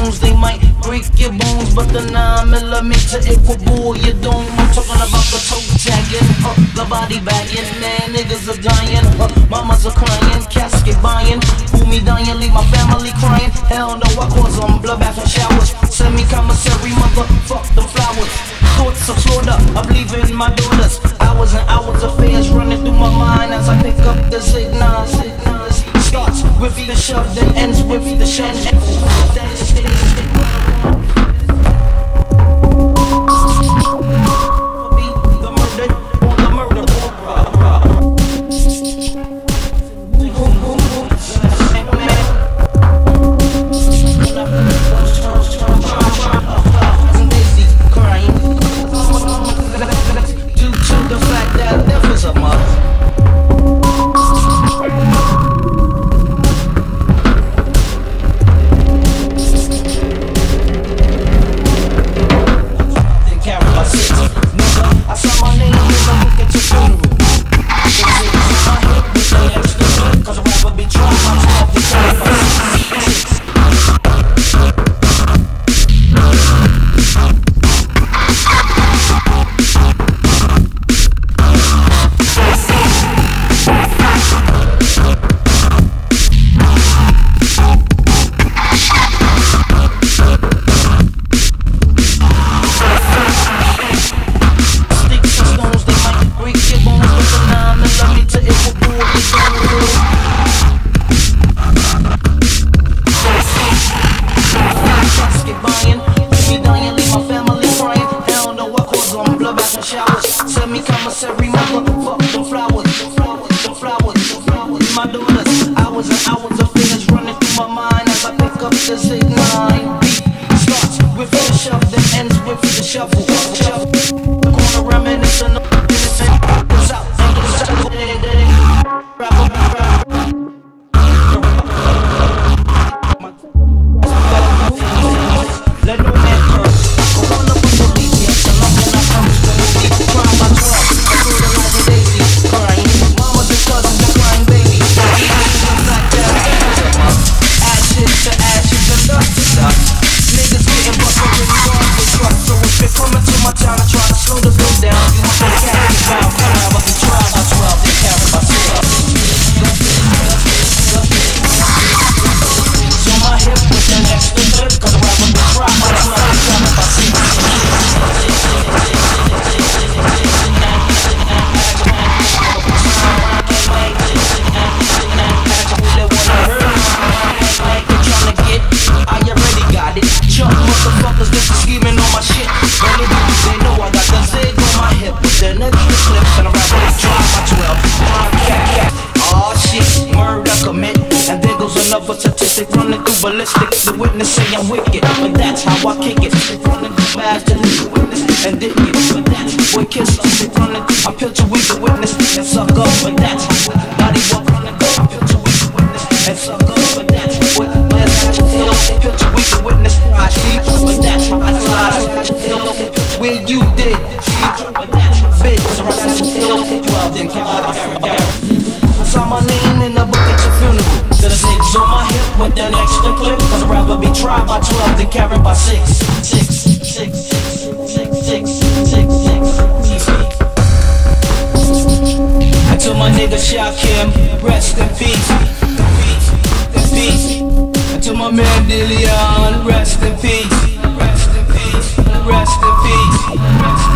they might break your bones, but the 9 millimeter it will bore your dome. I'm talking about the toe tagging, uh, the body bagging, man, niggas are dying, uh, mamas are crying, casket buying, Who me dying, leave my family crying. Hell no, I cause them bloodbaths and showers. Send me commissary, motherfuck the flowers. Thoughts of slaughter, I believe in my daughters. Hours and hours of fears running through my mind as I pick up the signals. Starts with the shove, then ends with the shen. Thank you. Ha ha ha! Witness say I'm wicked, but that's how I kick it. Running through fast to the witness and did it. But that's boy kiss us. Running, I picture with the witness and suck up, but that's how body walk running. I picture with the witness and suck up, but that's what last how you. Picture with the witness, I see, but that's how I slide. Where you did, but that's bitch. So I got to feel 12 then come out Sign my To on my hip with that extra clip. Cause I'd rather be tried by 12 than carried by 6. 6, 6, 6, 6, 6, 6, 6. And to my nigga Shaq Kim, rest in peace. Peace, in peace. And to my man Dillion, rest in peace. Rest in peace. Rest